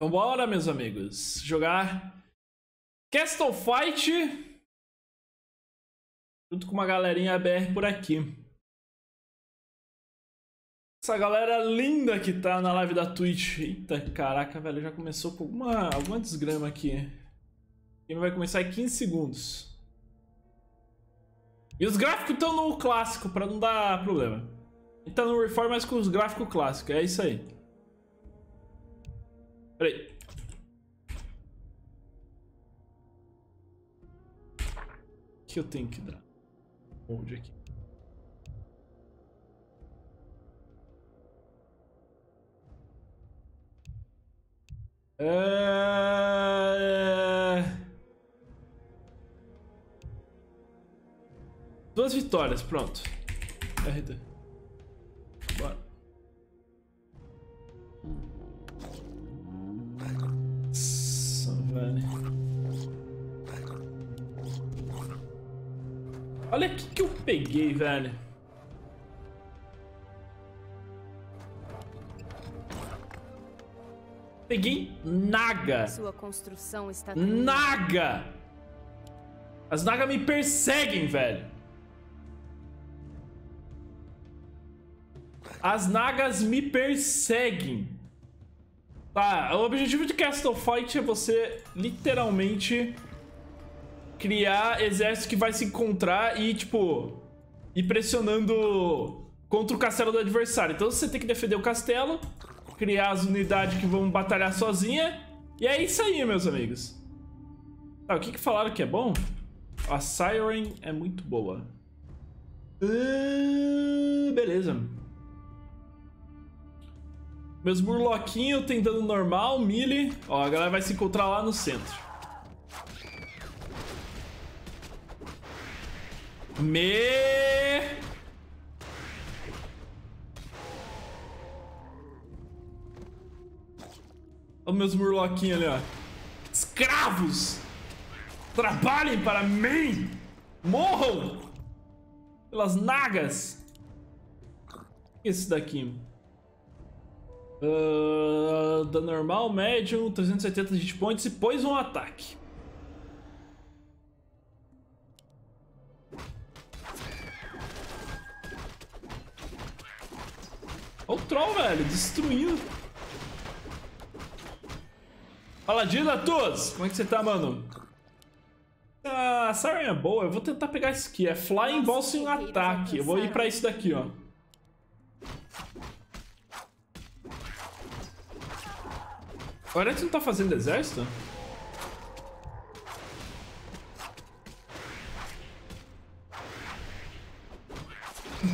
Vambora, meus amigos. Jogar Castle Fight junto com uma galerinha BR por aqui. Essa galera linda que tá na live da Twitch. Eita, caraca, velho, já começou com alguma, alguma desgrama aqui. E vai começar em 15 segundos. E os gráficos estão no clássico, pra não dar problema. Ele tá no Reform, mas com os gráficos clássicos, é isso aí. Peraí. O que eu tenho que dar? Hold aqui. É... Duas vitórias, pronto. RD. Velho. Olha o que, que eu peguei, velho. Peguei Naga. Sua construção está Naga! As Naga me perseguem, velho. As Nagas me perseguem. Tá, o objetivo de Castle Fight é você literalmente criar exército que vai se encontrar e, tipo, ir pressionando contra o castelo do adversário. Então você tem que defender o castelo, criar as unidades que vão batalhar sozinha. E é isso aí, meus amigos. Tá, o que, que falaram que é bom? A Siren é muito boa. Uh, beleza. Meus burloquinhos tem dano normal, melee. Ó, a galera vai se encontrar lá no centro. Me... Olha meus murloquinhos ali, ó. Escravos! Trabalhem para mim! Morram! Pelas nagas! Esse daqui. Uh, da normal, médium, 370 hit points e poison ataque. Olha o troll, velho, destruindo. Paladina, todos! Como é que você tá, mano? Ah, a Siren é boa. Eu vou tentar pegar isso aqui. É Flying Ball sem ataque. Eu vou ir pra isso daqui, ó. O Arex não tá fazendo exército?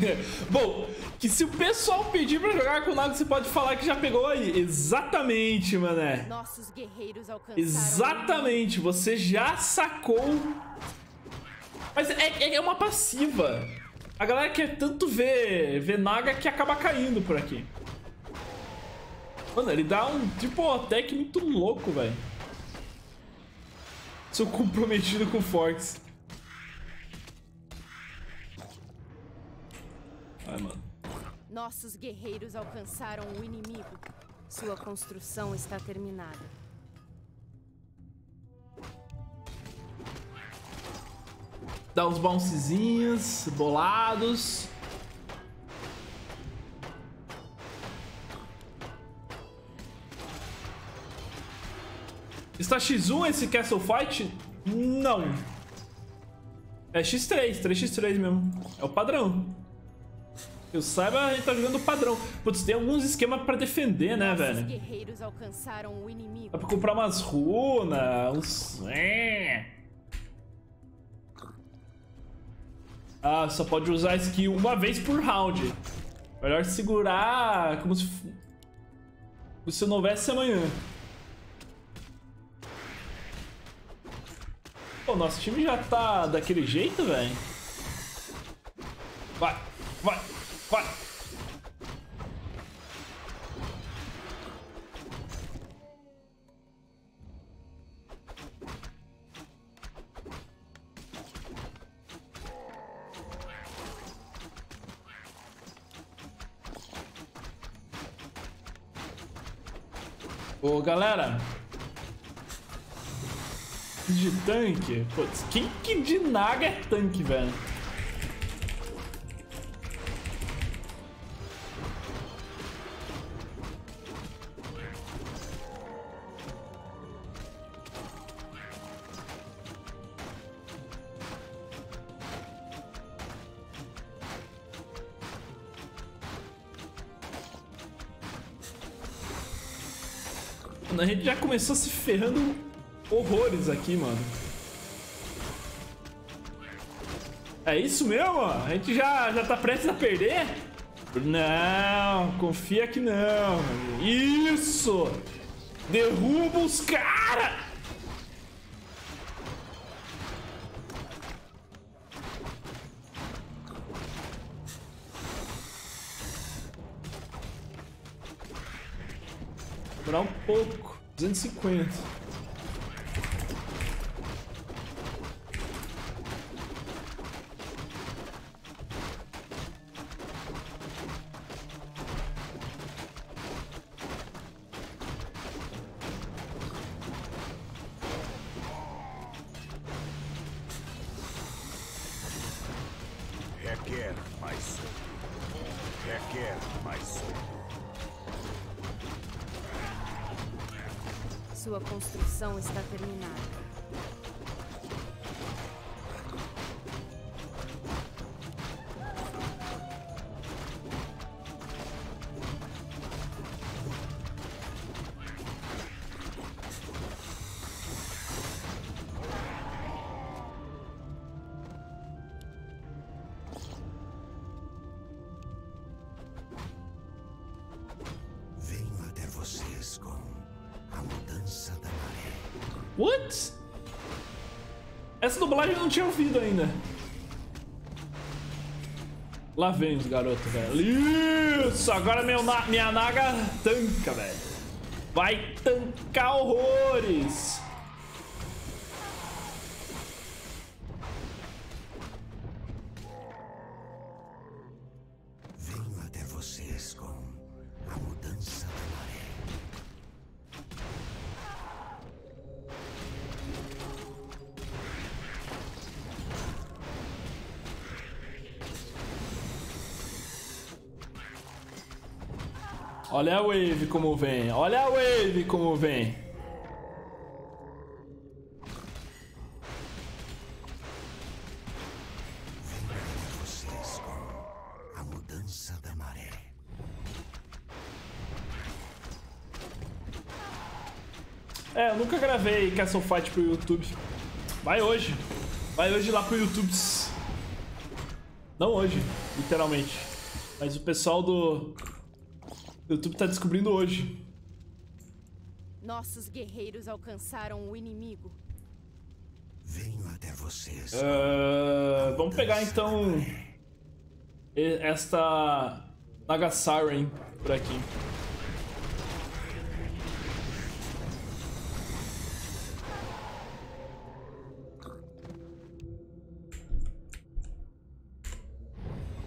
Bom, que se o pessoal pedir pra jogar com o Nago, você pode falar que já pegou aí. Exatamente, mané. Nossos guerreiros alcançaram Exatamente, você já sacou. Mas é, é uma passiva. A galera quer tanto ver, ver Naga que acaba caindo por aqui. Mano, ele dá um tipo attack muito louco, velho. Sou comprometido com Forks. Vai, mano. Nossos guerreiros alcançaram o inimigo. Sua construção está terminada. Dá uns bouncezinhos bolados. Está X1 esse Castle Fight? Não. É X3, 3x3 mesmo. É o padrão. Eu saiba, a gente tá jogando padrão. Putz, tem alguns esquemas pra defender, né, velho? guerreiros alcançaram o inimigo. Dá pra comprar umas runas, uns... É. Ah, só pode usar skill uma vez por round. Melhor segurar como se... Como se não houvesse amanhã. Pô, nosso time já tá daquele jeito, velho. Vai, vai, vai. Ô, galera. De tanque? Putz, quem que de naga é tanque, velho? A gente já começou se ferrando horrores aqui, mano. É isso mesmo? A gente já, já tá prestes a perder? Não, confia que não. Isso! Derruba os caras! Demorar um pouco. 250. Tinha ouvido ainda. Lá vem os garotos, velho. Isso! Agora meu na- minha naga tanca, velho. Vai tancar horrores. Olha a wave como vem. Olha a wave como vem. A mudança da maré. É, eu nunca gravei Castle Fight pro YouTube. Vai hoje. Vai hoje lá pro YouTube. Não hoje, literalmente. Mas o pessoal do YouTube tá descobrindo hoje. Nossos guerreiros alcançaram o inimigo. Venho até vocês. Ah, vamos pegar então esta Naga Siren por aqui.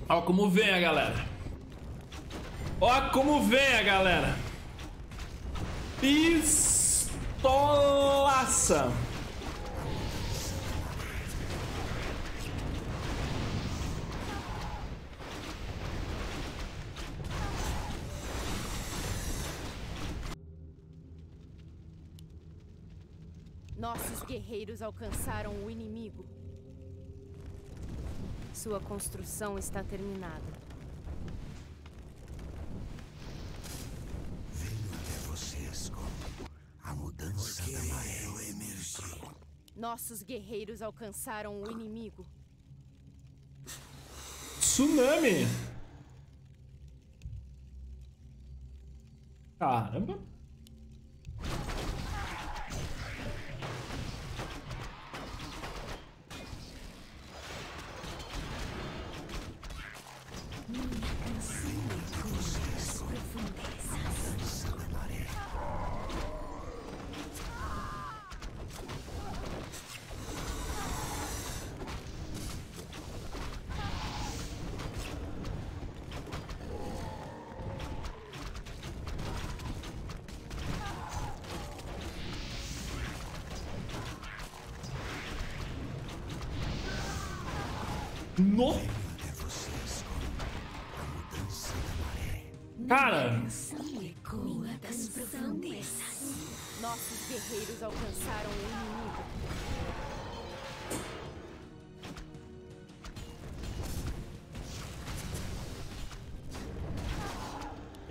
Ó como vem a galera. Ó como vem a galera. Pistolaça. Nossos guerreiros alcançaram o inimigo. Sua construção está terminada. Nossos guerreiros alcançaram o inimigo. Tsunami. Caramba.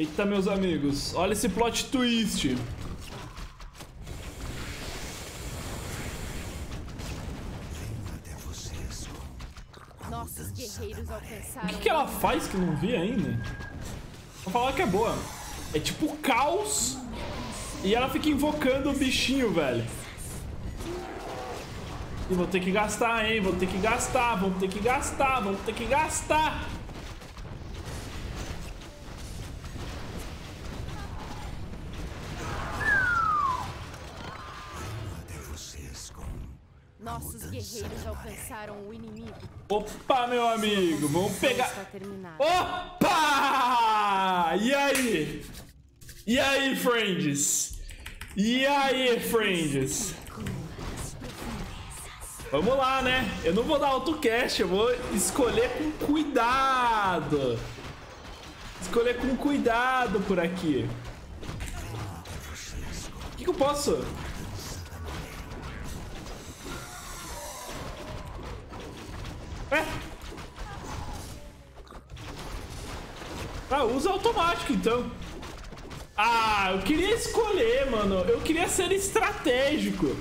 Eita meus amigos, olha esse plot twist. Nossos guerreiros O que, que ela faz que eu não vi ainda? Vou falar que é boa. É tipo caos e ela fica invocando o bichinho, velho. E vou ter que gastar, hein? Vou ter que gastar, vamos ter que gastar, vamos ter que gastar. Nossos guerreiros alcançaram o inimigo. Opa, meu amigo, vamos pegar. Opa! E aí? E aí, friends? E aí, friends? Vamos lá, né? Eu não vou dar autocast, eu vou escolher com cuidado. Escolher com cuidado por aqui. O que, que eu posso? Usa automático então. Ah, eu queria escolher, mano. Eu queria ser estratégico.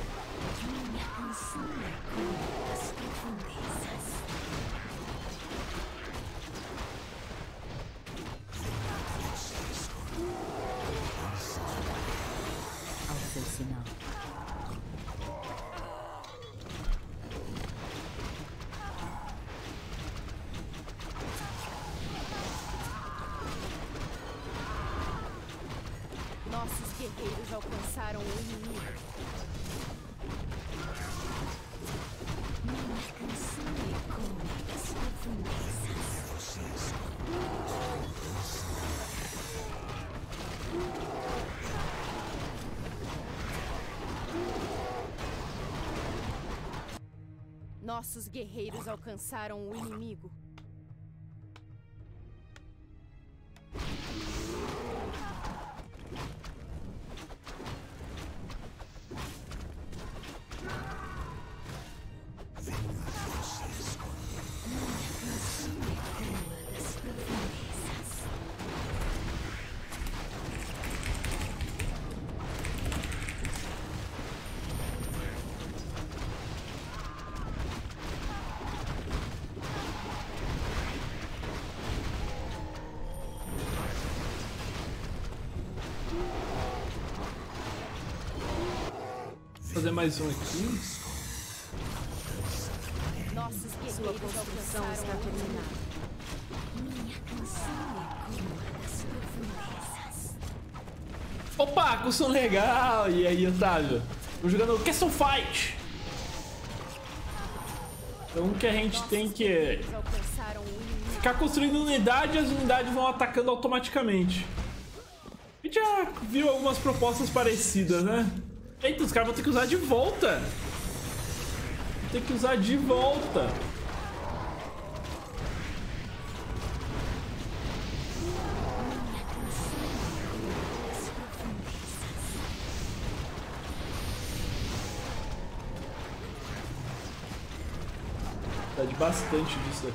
Guerreiros alcançaram o inimigo. Fazer mais um aqui. Nossos Sua guerreiros construção está terminada. Minha canção profundezas. Opa, legal! E aí, Otávio? Tô jogando Castle Fight! Então o que a gente tem que ficar construindo unidade e as unidades vão atacando automaticamente. A gente já viu algumas propostas parecidas, né? Eita, os caras vão ter que usar de volta! Vão ter que usar de volta! Tá de bastante disso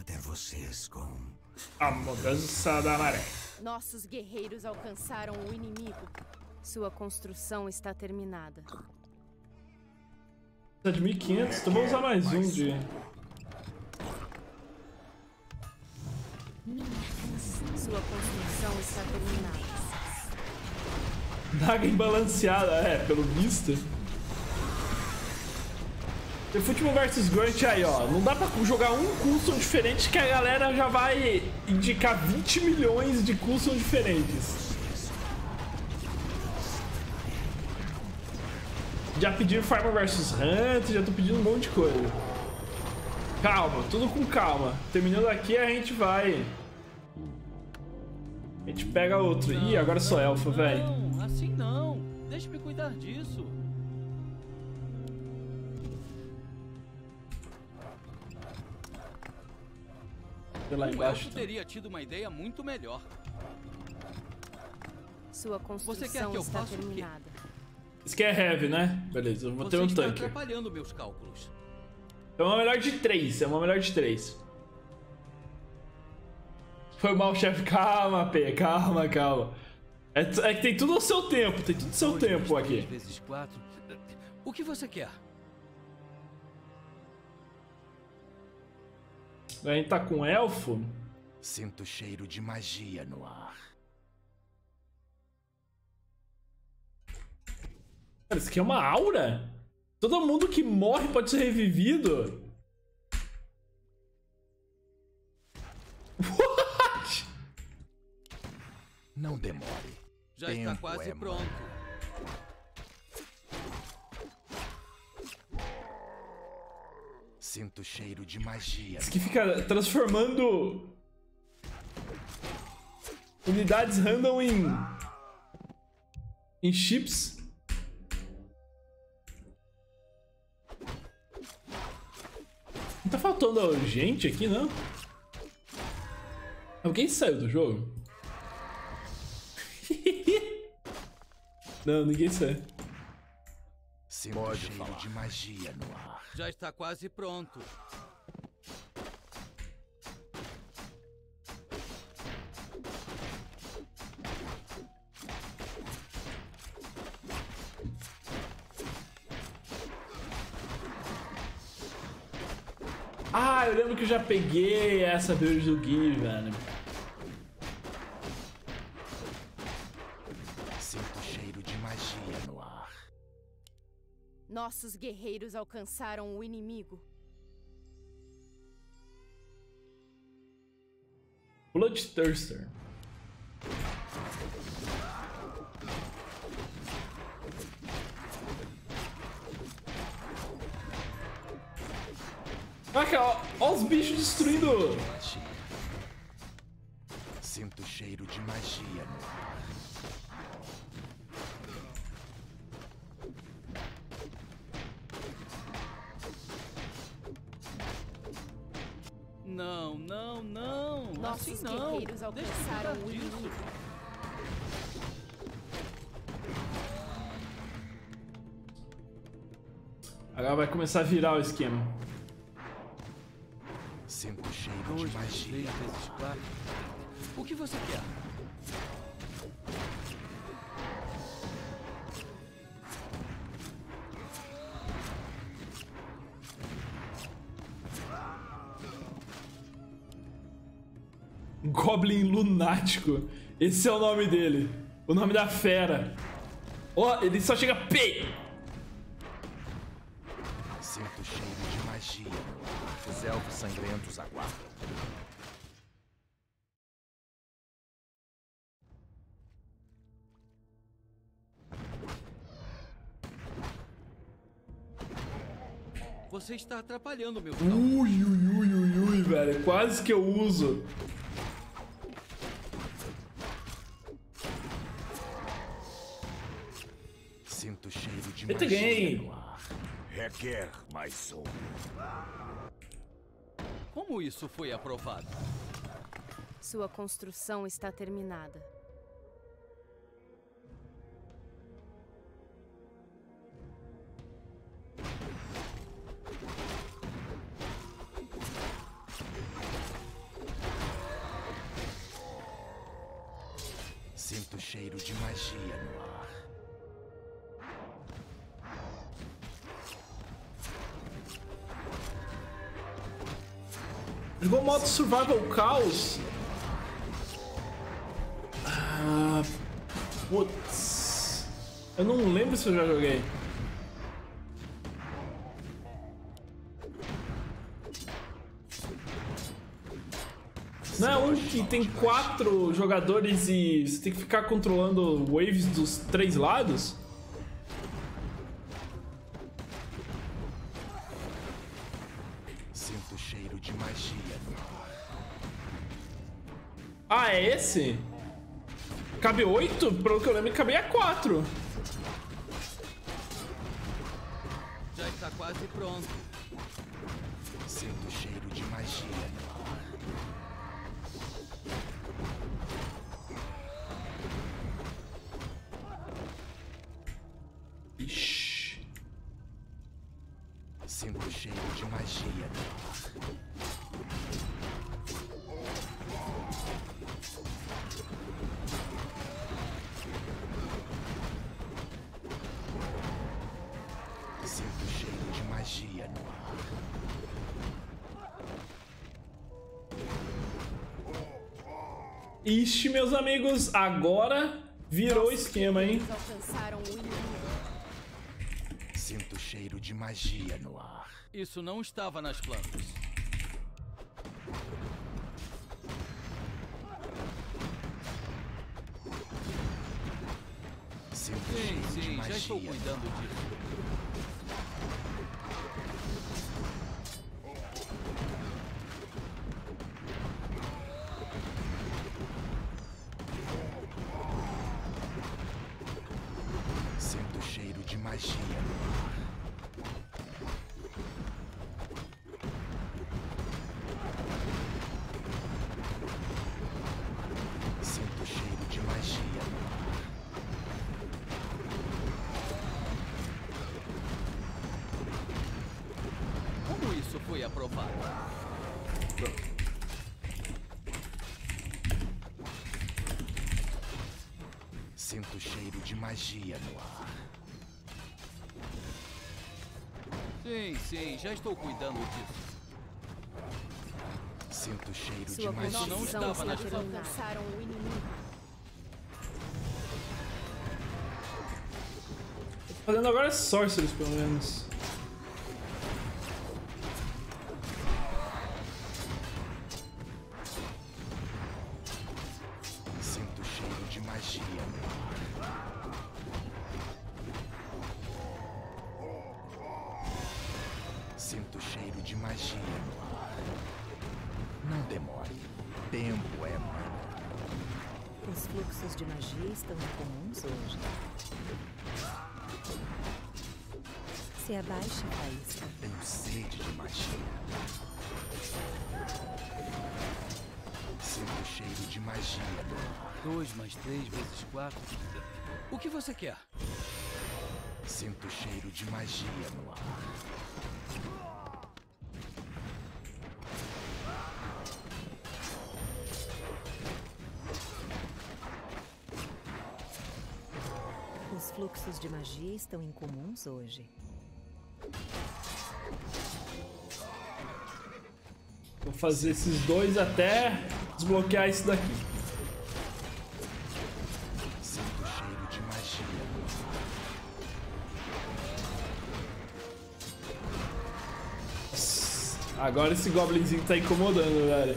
até vocês com A mudança da maré. Nossos guerreiros alcançaram o inimigo. Sua construção está terminada. Tá de 1500, então vou usar mais um de. Sua construção está terminada. Daga imbalanceada, é, pelo visto. The Football vs Grunt aí, ó. Não dá pra jogar um custom diferente que a galera já vai indicar 20 milhões de custom diferentes. Já pediram Farmer vs Hunt, já tô pedindo um monte de coisa. Calma, tudo com calma. Terminando aqui, a gente vai. A gente pega outro. Ih, agora sou elfa, velho. Não, assim não. Deixa-me cuidar disso. Sei lá Um embaixo. elfo teria tido uma ideia muito melhor. Sua quer que construção eu está faça terminada. Isso aqui é heavy, né? Beleza, eu vou ter Você um está tanque. atrapalhando meus cálculos. É uma melhor de três, é uma melhor de três. Foi mal, chefe. Calma, P, calma, calma. É, é que tem tudo ao seu tempo, tem tudo ao seu vezes tempo aqui. vezes quatro. O que você quer? A gente tá com elfo. Sinto cheiro de magia no ar. Cara, isso aqui é uma aura? Todo mundo que morre pode ser revivido? What? Não demore. Já está Tempo quase é pronto. Sinto cheiro de magia. Isso que fica transformando unidades random em em chips. Não tá faltando gente aqui, não? Alguém saiu do jogo? não, ninguém saiu. Sinto Pode cheiro falar. de magia no ar. Já está quase pronto. Ah, eu lembro que eu já peguei essa build do Gui, velho. Nossos guerreiros alcançaram o inimigo. Bloodthirster. Caraca, ó, ó os bichos destruindo. Magia. Sinto cheiro de magia no ar. Não, não, não. Nossos assim não. guerreiros alcançaram o inimigo. Agora vai começar a virar o esquema. Sinto cheiro Dois, de magia. O que você quer? Goblin Lunático. Esse é o nome dele. O nome da fera. Ó, ele só chega P. Sinto cheiro de magia. Os elfos sangrentos aguardam. Você está atrapalhando meu. Ui, ui, ui, ui, ui, velho. Quase que eu uso. Eita, magia ganhei. Requer mais um. Como isso foi aprovado? Sua construção está terminada. Survival Chaos? Ah, putz. Eu não lembro se eu já joguei. Não é um que tem quatro jogadores e você tem que ficar controlando waves dos três lados? Ah, é esse? Cabe oito? Pelo que eu lembro, cabe a quatro. Já está quase pronto. Sinto cheiro de magia Ixi, meus amigos, agora virou o esquema, hein? Alcançaram o inimigo. Sinto cheiro de magia no ar. Isso não estava nas plantas. Sinto Sim, cheiro de sim, magia. já estou cuidando disso. Sinto cheiro de magia no ar. Sim, sim, já estou cuidando disso. Sinto cheiro de Sua magia. não construção estava plantas. alcançaram o inimigo. Fazendo agora é Sorcerers, pelo menos. Você quer? Sinto cheiro de magia no ar. Os fluxos de magia estão incomuns hoje. Vou fazer esses dois até desbloquear isso daqui. Agora esse goblinzinho tá incomodando, velho.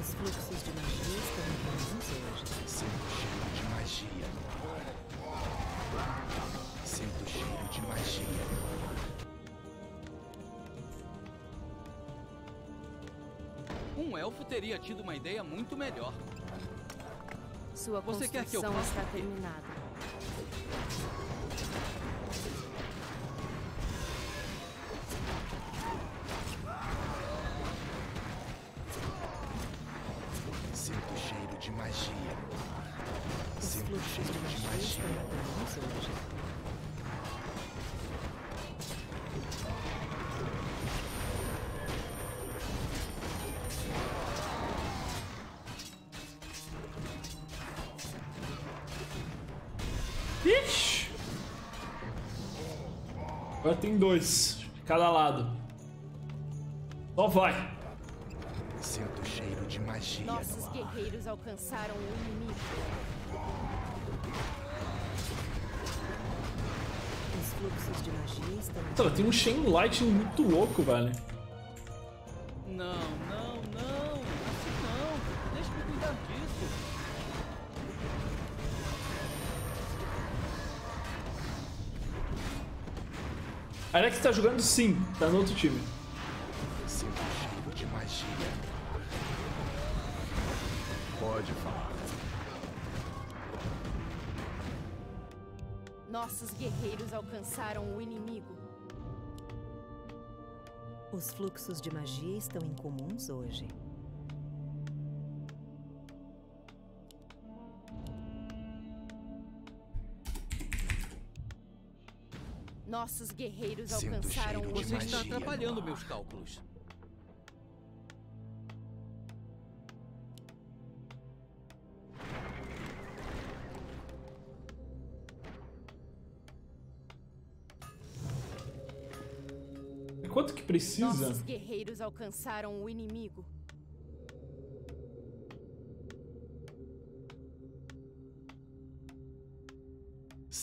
Os fluxos de magia estão incomuns hoje. Sinto cheiro de magia no ar. Sinto cheiro de magia no ar. Um elfo teria tido uma ideia muito melhor. Sua Você quer que eu construção faça está terminada. Tem dois de cada lado. Só vai. Sinto cheiro de magia Nossos no ar. guerreiros alcançaram o inimigo. Os fluxos de magia estão Cara, tem um Chain Lightning muito louco, velho. Tá jogando sim, tá no outro time. Cheiro de magia. Pode falar. Nossos guerreiros alcançaram o inimigo. Os fluxos de magia estão incomuns hoje. Nossos guerreiros Sinto alcançaram o Você está atrapalhando meus cálculos. Quanto que precisa? Nossos guerreiros alcançaram o inimigo.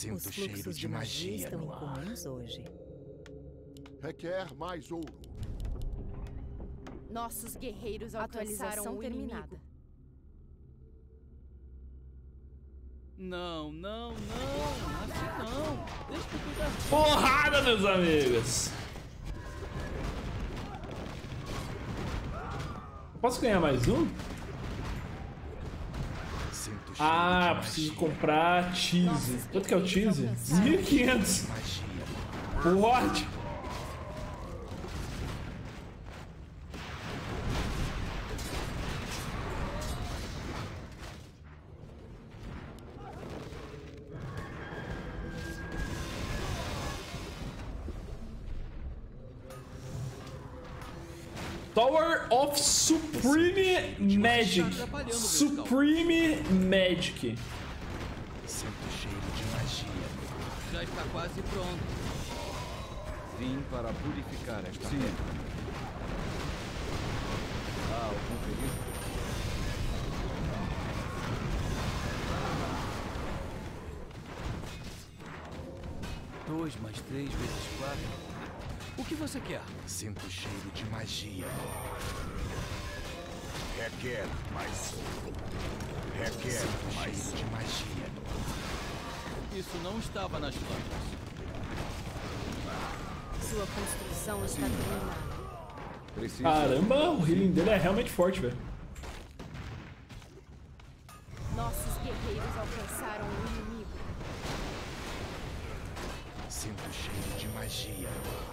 Sinto Os cheiro fluxos de de magia estão no ar. incomuns hoje. Requer mais ouro. Nossos guerreiros alcançaram o terminada. inimigo. Não, não, não. Assim não. Deixa eu cuidar. Porrada, meus amigos! Posso ganhar mais um? Ah, preciso comprar cheese. Quanto que é o cheese? 1500. Magia no ar. What? Tower of Supreme Magic. Supreme Magic. Sinto cheiro de magia. Já está quase pronto. Vim para purificar esta terra. Há algum perigo? Dois mais três vezes quatro. O que você quer? Sinto cheiro de magia. Requer mais. Requer mais de magia no ar. Isso não estava nas plantas. Sua construção está terminada. Preciso. Caramba, o healing dele é realmente forte, velho. Nossos guerreiros alcançaram o inimigo. Sinto cheiro de magia no ar.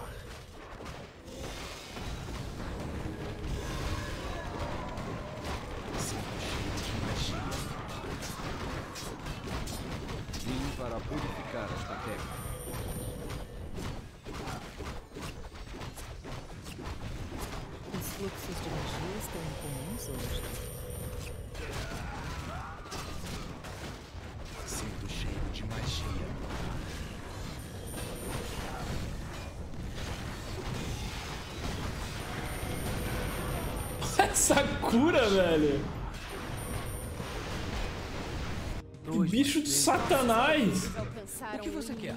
Essa cura, velho. Que bicho de satanás. O que você quer?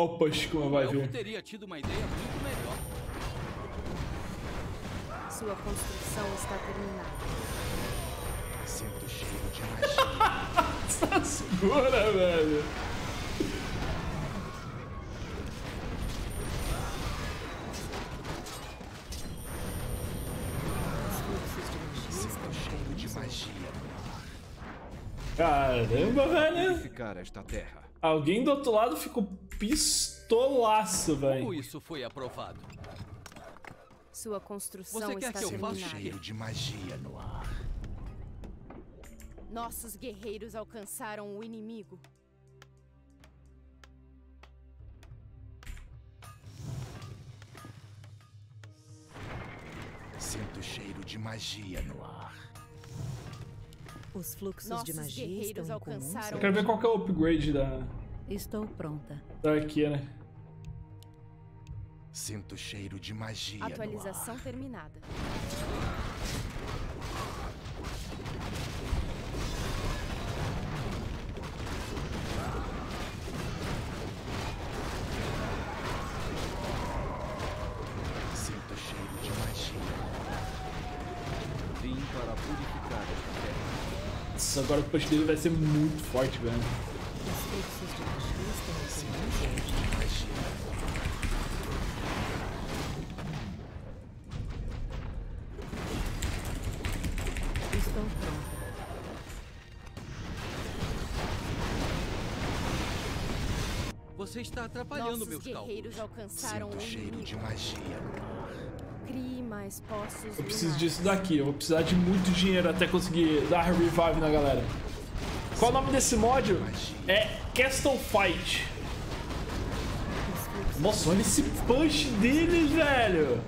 Olha o push como vai Eu vir. teria tido uma ideia muito melhor. Sua construção está terminada. Sinto cheiro de magia. Segura, velho. Caramba, velho. Purificar esta terra. Alguém do outro lado ficou pistolaço, Como velho. isso foi aprovado? Sua construção Você quer está que eu faça. Cheiro de magia no ar. Nossos guerreiros alcançaram o inimigo. Sinto cheiro de magia no ar. Os fluxos Nossos de magia guerreiros estão incomuns alcançaram- Eu quero ver qual que é o upgrade da, Estou pronta. Tá aqui, né? Sinto cheiro de magia. Atualização terminada. Sinto cheiro de magia. Vim para purificar esta terra. Isso agora o post dele vai ser muito forte, velho. Estou pronta. Você está atrapalhando Nossos meus guerreiros cálculos. alcançaram Sinto o cheiro inimigo. de magia. Crie mais poços Eu preciso disso daqui. Eu vou precisar de muito dinheiro até conseguir dar revive na galera. Qual o nome desse mod? É Castle Fight. Nossa, olha esse punch dele, velho.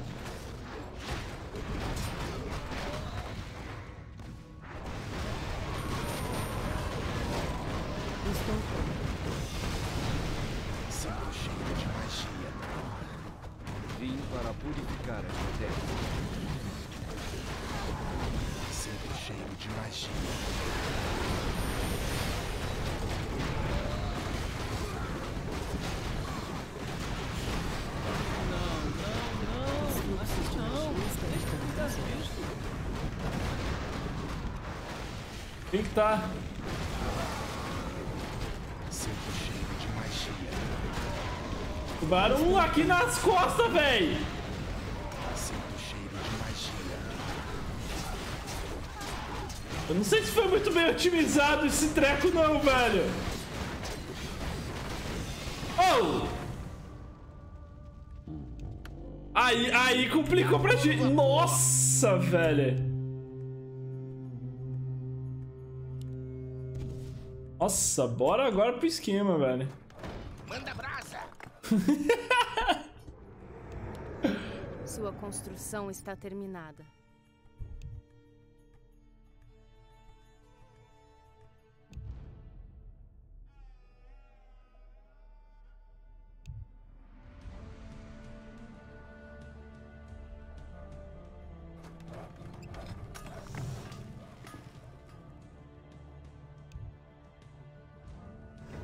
Tá? Tubarão aqui nas costas, velho. Eu não sei se foi muito bem otimizado esse treco não, velho. Oh! Aí, aí complicou pra gente. Nossa, velho. Nossa, bora agora pro esquema, velho. Manda brasa! Sua construção está terminada.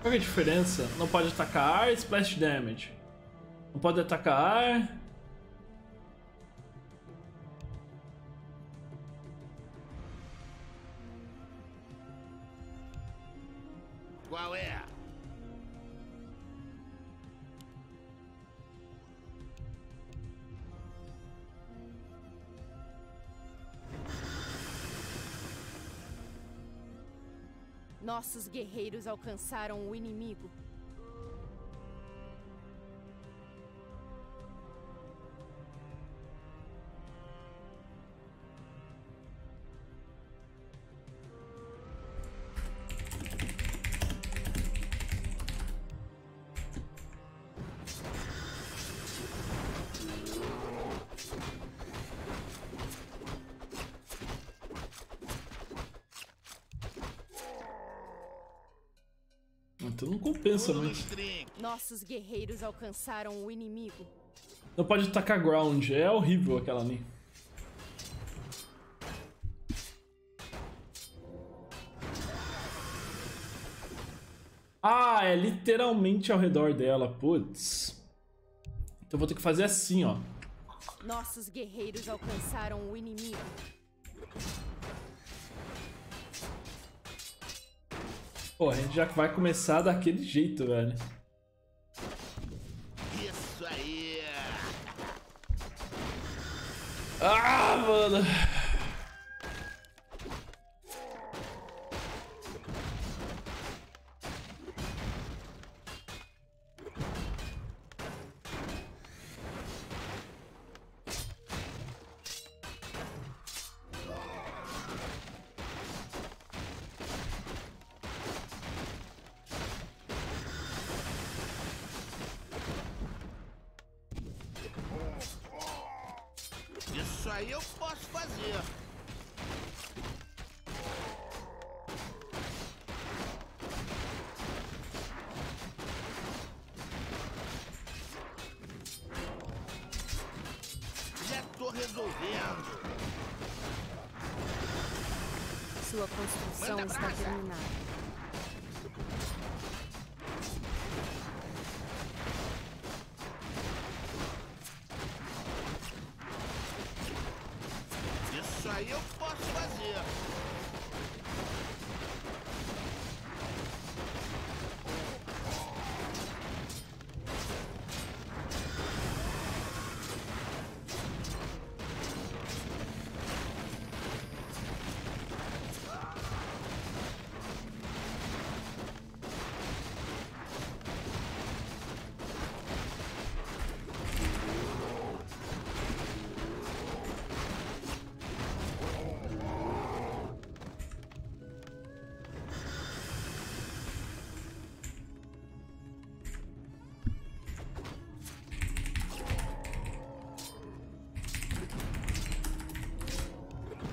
Qual é a diferença? Não pode atacar ar e splash damage. Não pode atacar ar. Nossos guerreiros alcançaram o inimigo. Trinques. Nossos guerreiros alcançaram o inimigo. Não pode atacar ground. É horrível aquela ali. Ah, é literalmente ao redor dela. Putz. Então vou ter que fazer assim, ó. Nossos guerreiros alcançaram o inimigo. Pô, a gente já vai começar daquele jeito, velho. Isso aí! Ah, mano.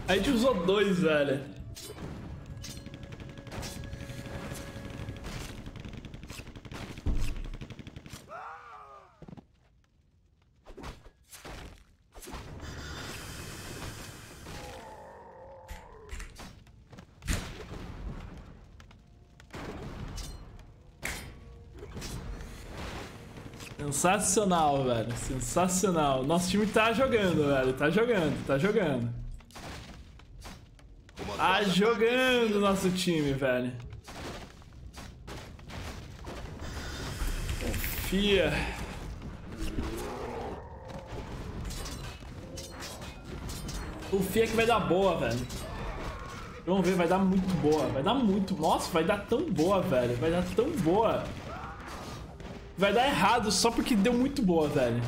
A gente usou dois, velho. Sensacional, velho. Sensacional. Nosso time tá jogando, velho. Tá jogando, tá jogando. Tá jogando nosso time, velho. Confia. Confia que vai dar boa, velho. Vamos ver, vai dar muito boa. Vai dar muito. Nossa, vai dar tão boa, velho. Vai dar tão boa. Vai dar errado só porque deu muito boa, velho.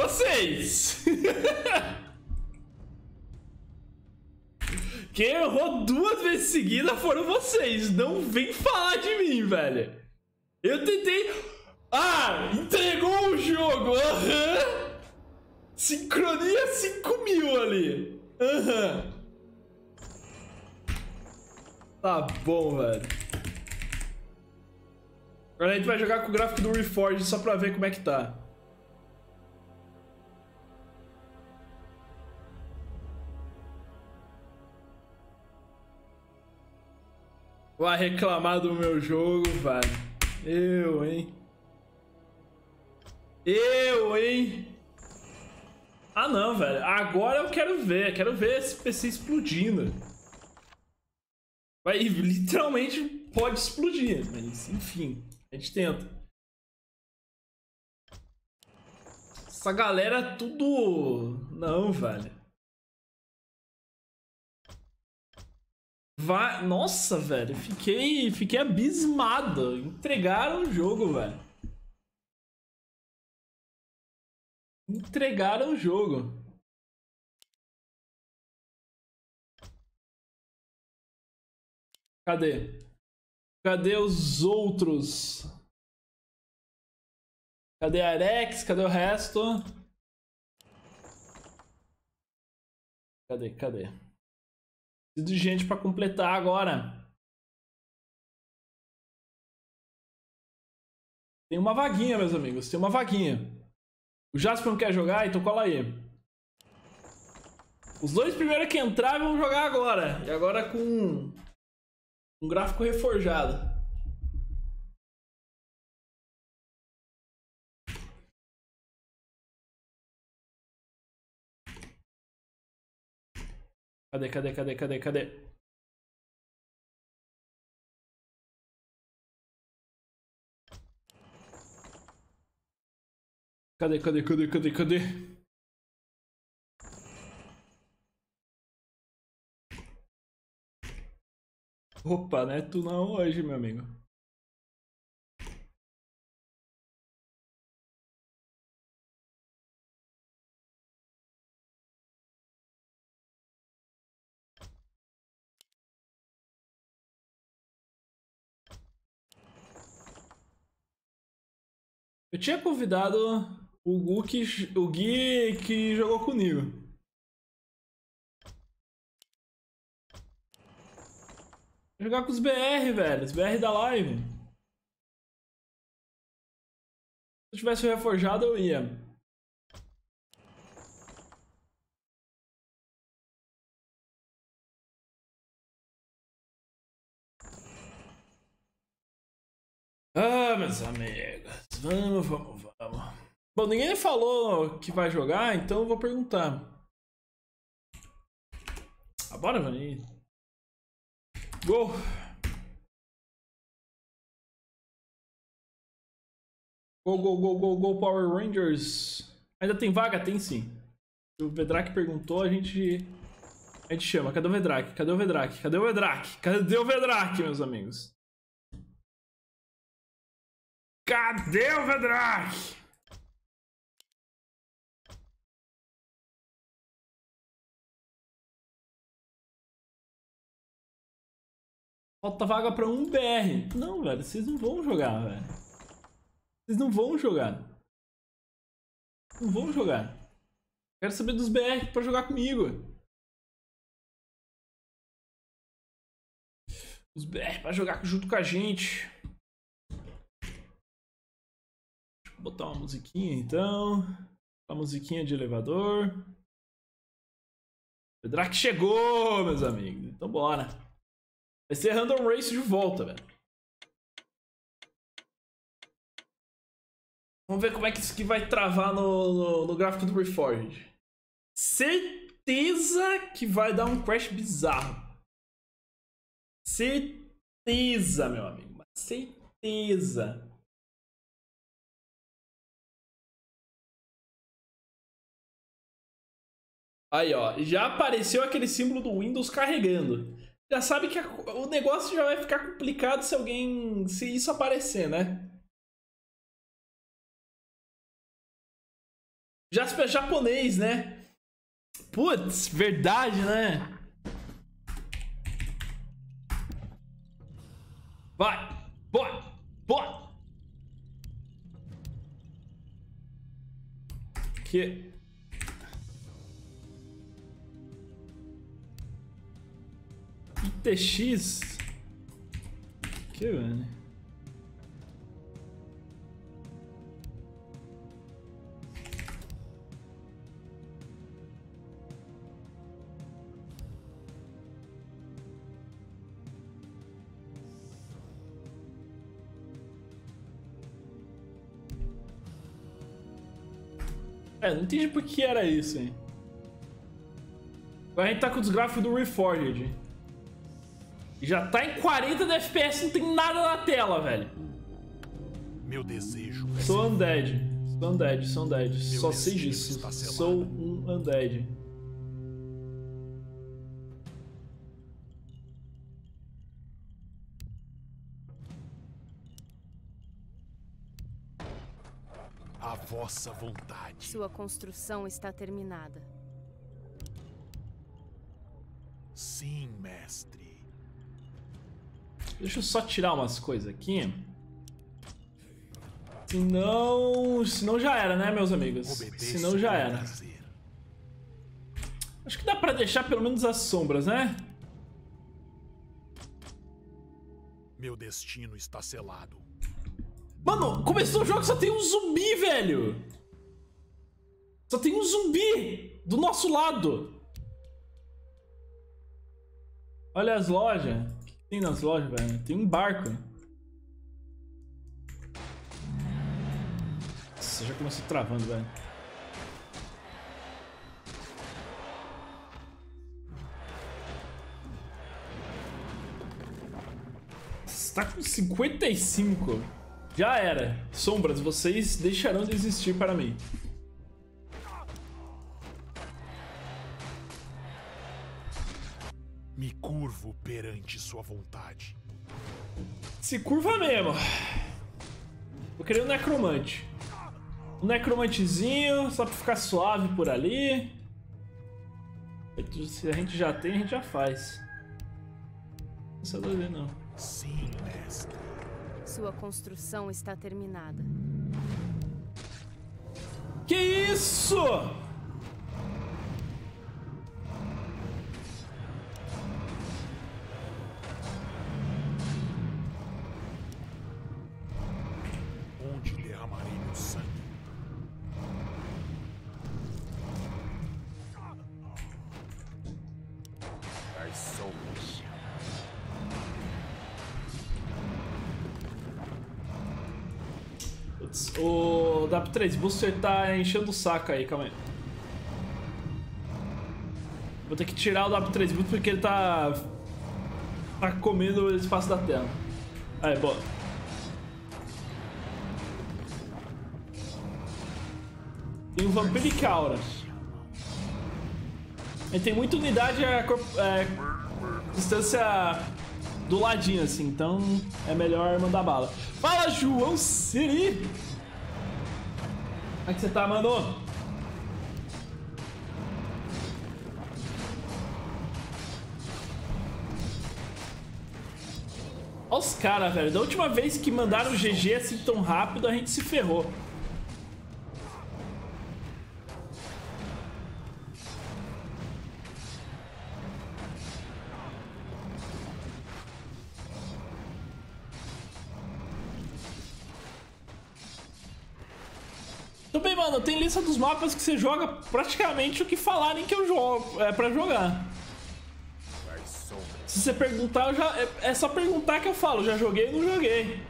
Vocês. Quem errou duas vezes seguidas foram vocês. Não vem falar de mim, velho. Eu tentei. Ah, entregou o jogo. Aham. Sincronia 5 mil ali. Aham. Tá bom, velho. Agora a gente vai jogar com o gráfico do Reforge só pra ver como é que tá. Vai reclamar do meu jogo, velho. Eu, hein? Eu, hein? Ah, não, velho. Agora eu quero ver. Quero ver esse PC explodindo. Vai, literalmente pode explodir. Mas, enfim. A gente tenta. Essa galera tudo... Não, velho. Vai... Nossa, velho. Fiquei, fiquei abismado. Entregaram o jogo, velho. Entregaram o jogo. Cadê? Cadê os outros? Cadê a Arex? Cadê o resto? Cadê? Cadê? Preciso de gente pra completar agora. Tem uma vaguinha, meus amigos. Tem uma vaguinha. O Jasper não quer jogar, então cola aí. Os dois primeiros que entrar vão jogar agora. E agora com um gráfico reforjado. Cadê, cadê, cadê, cadê, cadê? Cadê, cadê, cadê, cadê, cadê? Opa, não é tu não hoje, meu amigo. Tinha convidado o Gu que, o Gui que jogou comigo. Jogar com os BR, velho. Os BR da live. Se eu tivesse reforjado, eu ia. Ah, meus amigos. Vamos, vamos, vamos. Bom, ninguém falou que vai jogar, então eu vou perguntar. Ah, bora, Vani. Gol! Gol, gol, gol, gol, gol, Power Rangers. Ainda tem vaga? Tem sim. O Vedrak perguntou, a gente. A gente chama. Cadê o Vedrak? Cadê o Vedrak? Cadê o Vedrak? Cadê o Vedrak, meus amigos? Cadê o Vedrak? Falta vaga pra um BR. Não, velho, vocês não vão jogar, velho. Vocês não vão jogar. Não vão jogar. Quero saber dos BR pra jogar comigo. Os BR pra jogar junto com a gente. Eu botar uma musiquinha então. Uma musiquinha de elevador. O Drake chegou, meus amigos. Então bora. Vai ser Random Race de volta, velho. Vamos ver como é que isso aqui vai travar no, no, no gráfico do Reforged. Certeza que vai dar um crash bizarro. Certeza, meu amigo. Certeza. Aí, ó. Já apareceu aquele símbolo do Windows carregando. Já sabe que a- o negócio já vai ficar complicado se alguém. Se isso aparecer, né? Jasper é japonês, né? Putz, verdade, né? Vai! Bora! Bora! Que. ITX? Que, velho? É, não entendi por que era isso, hein? Agora a gente tá com os gráficos do Reforged. Já tá em 40 de FPS, não tem nada na tela, velho. Meu desejo é Sou undead. Sou undead, sou undead. Meu Só sei disso. Sou um undead. a vossa vontade. Sua construção está terminada. Sim, mestre. Deixa eu só tirar umas coisas aqui. Senão. Senão já era, né, meus amigos? Senão já era. Acho que dá pra deixar pelo menos as sombras, né? Meu destino está selado. Mano, começou o jogo só tem um zumbi, velho! Só tem um zumbi do nosso lado! Olha as lojas. Tem nas lojas, velho? Tem um barco. Nossa, já começou travando, velho. Você tá com 55. Já era. Sombras, vocês deixarão de existir para mim. Me curvo perante sua vontade. Se curva mesmo. Vou querer um necromante. Um necromantezinho, só pra ficar suave por ali. Se a gente já tem, a gente já faz. Não precisa doido, não. Sim, mestre. Sua construção está terminada. Que isso? 3, Booster tá enchendo o saco aí, calma aí. Vou ter que tirar o W3 Boot porque ele tá... Tá comendo o espaço da tela. Aí, boa. Tem o Vampiric Aura. Ele tem muita unidade a, é, distância do ladinho, assim, então é melhor mandar bala. Fala, João Siri! Como é que você tá, mano? Olha os caras, velho. Da última vez que mandaram GG assim tão rápido, a gente se ferrou. Tudo bem, mano. Tem lista dos mapas que você joga praticamente o que falarem que eu jogo. É pra jogar. Se você perguntar, eu já, é, é só perguntar que eu falo. Já joguei ou não joguei.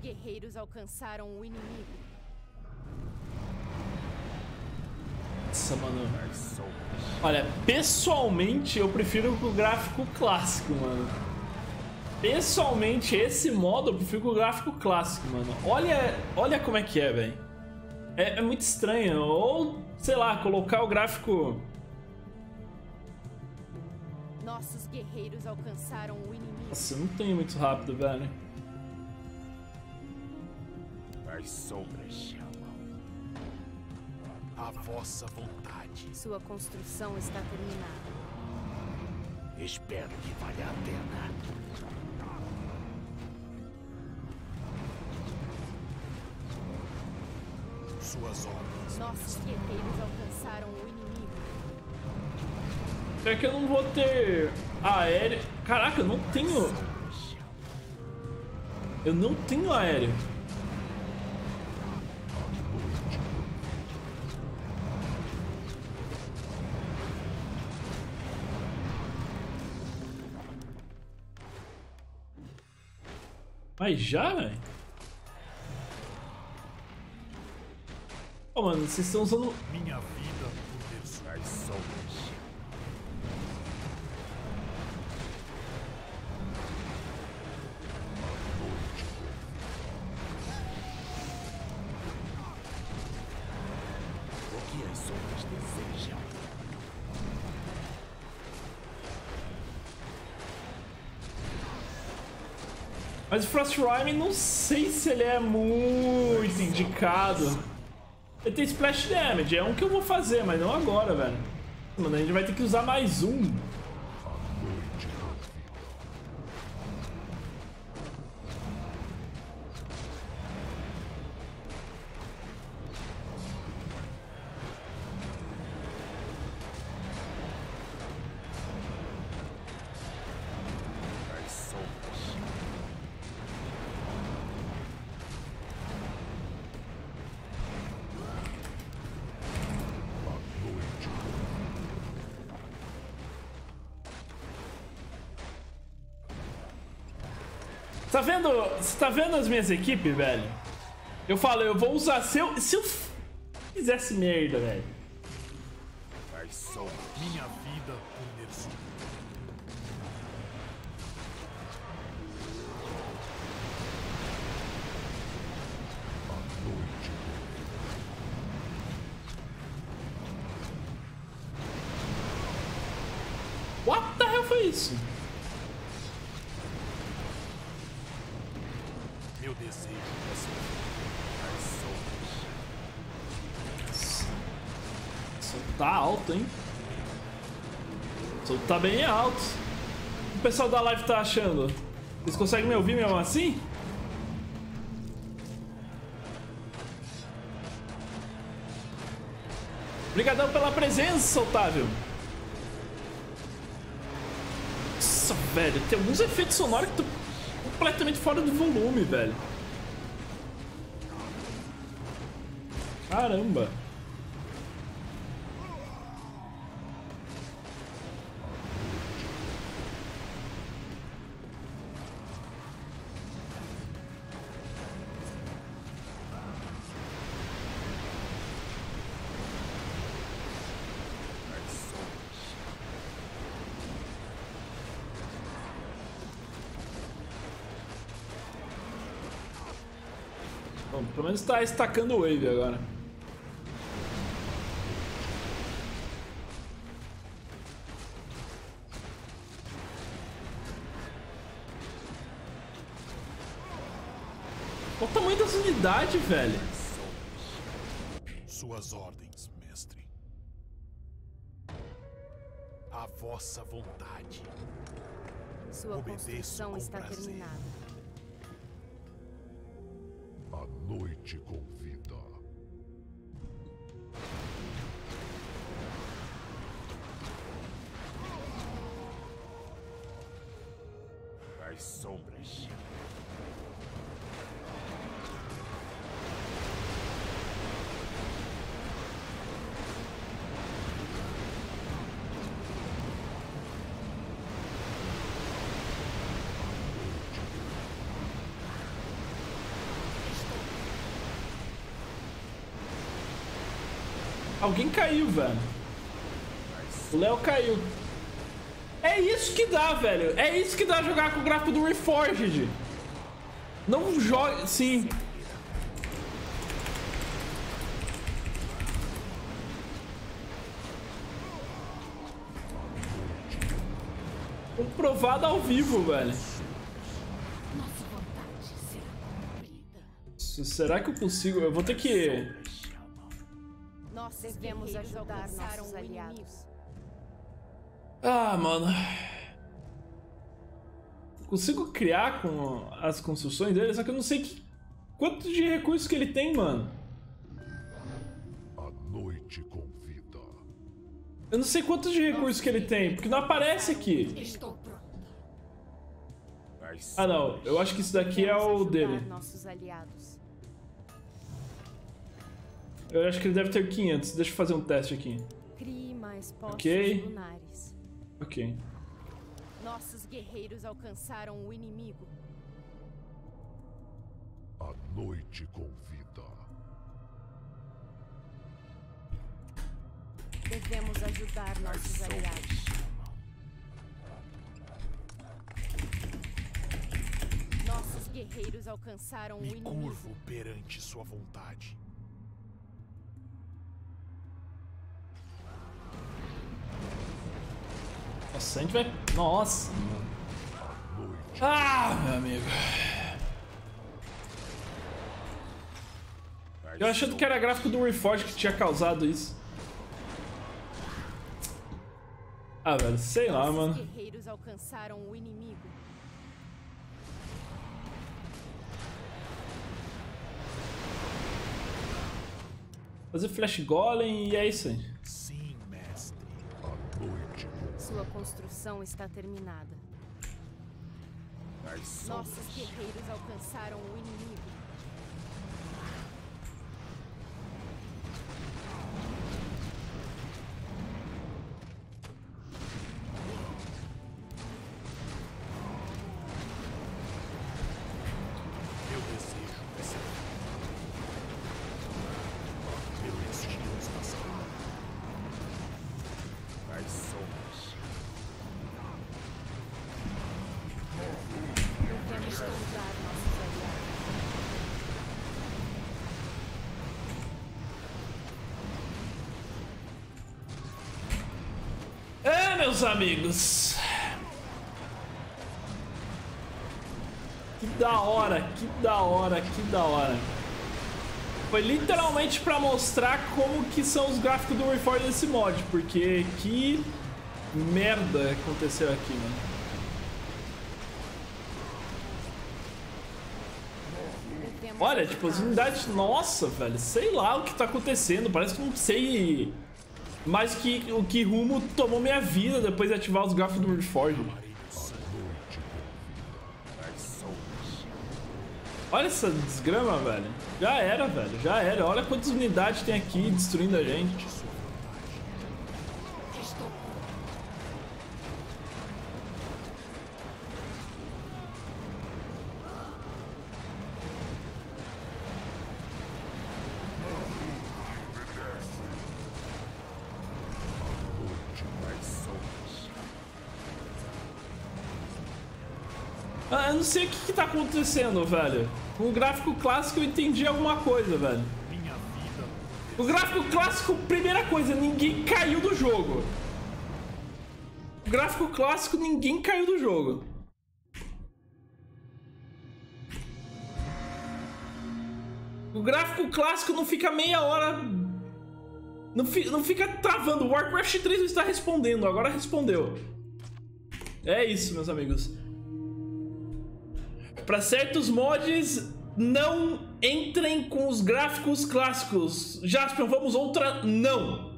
Guerreiros alcançaram o inimigo. Nossa, mano. Olha, pessoalmente eu prefiro o gráfico clássico, mano. Pessoalmente, esse modo eu prefiro o gráfico clássico, mano. Olha, olha como é que é, velho. É, é muito estranho. Ou, sei lá, colocar o gráfico Nossos guerreiros alcançaram o inimigo. Nossa, não tem muito rápido, velho. As sombras chamam. A vossa vontade. Sua construção está terminada. Espero que valha a pena. Suas ordens. Nossos guerreiros alcançaram o inimigo. É que eu não vou ter aéreo. Caraca, eu não tenho. Eu não tenho aéreo. Mas já, velho? Ô, mano, vocês estão usando. Minha vida Frost Rhyme, não sei se ele é muito indicado. Ele tem Splash Damage, é um que eu vou fazer, mas não agora, velho. Mano, a gente vai ter que usar mais um. Tá vendo? Você tá vendo as minhas equipes, velho? Eu falo, eu vou usar. Se eu, se eu fizesse merda, velho. Minha vida por Nersul. What the hell foi isso? Meu desejo é. Isso tá alto, hein? Tá bem alto. O pessoal da live tá achando? Vocês conseguem me ouvir mesmo assim? Obrigadão pela presença, Otávio. Nossa, velho, tem alguns efeitos sonoros que estão completamente fora do volume, velho. Caramba. Bom, pelo menos tá estacando o wave agora. Unidades, velho. Suas ordens, mestre. A vossa vontade. Sua Obedeço construção está prazer. terminada. A noite convida. As sombras. Alguém caiu, velho. O Léo caiu. É isso que dá, velho. É isso que dá jogar com o gráfico do Reforged. Não joga. Sim. Comprovado ao vivo, velho. Será que eu consigo? Eu vou ter que. Devemos ajudar nossos aliados. Ah, mano. Consigo criar com as construções dele, só que eu não sei que... quanto de recursos que ele tem, mano. A noite convida. Eu não sei quanto de recursos que ele tem, porque não aparece aqui. As Ah, não. Eu acho que isso daqui é o dele. nossos aliados. Eu acho que ele deve ter 500. Deixa eu fazer um teste aqui. Crie mais postos Ok. lunares. Ok. Nossos guerreiros alcançaram o inimigo. A noite convida. Devemos ajudar nossos aliados. Nossos guerreiros alcançaram o Me inimigo. curvo perante sua vontade. Nossa, a gente vai... Nossa, mano. Ah, meu amigo. Eu achando que era gráfico do Reforge que tinha causado isso. Ah, velho, sei lá, mano. guerreiros alcançaram o inimigo. Fazer Flash Golem e é isso aí. Sim, mestre. A noite convida. Sua construção está terminada. Nossos guerreiros alcançaram o inimigo. Meus amigos. Que da hora, que da hora, que da hora. Foi literalmente pra mostrar como que são os gráficos do Reforge nesse mod, porque que merda aconteceu aqui, mano. Olha, tipo, as unidades. Nossa, velho, sei lá o que tá acontecendo. Parece que não sei mais que o que rumo tomou minha vida depois de ativar os gráficos do sombras. Olha essa desgrama, velho. Já era, velho, já era. Olha quantas unidades tem aqui destruindo a gente. Acontecendo, velho. O gráfico clássico eu entendi alguma coisa, velho. Minha vida. O gráfico clássico, primeira coisa, ninguém caiu do jogo. O gráfico clássico, ninguém caiu do jogo. O gráfico clássico não fica meia hora. Não, fi- não fica travando. O Warcraft 3 não está respondendo, agora respondeu. É isso, meus amigos. Para certos mods, não entrem com os gráficos clássicos. Jaspion, vamos outra? Não.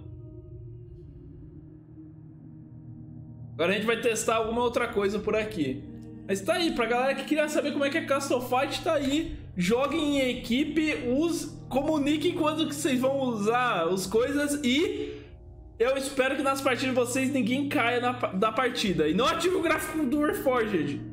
Agora a gente vai testar alguma outra coisa por aqui. Mas tá aí, pra galera que queria saber como é que é Castle Fight, tá aí. Joguem em equipe, use, comuniquem quando que vocês vão usar as coisas e eu espero que nas partidas de vocês ninguém caia na, da partida. E não ative o gráfico do Warforged.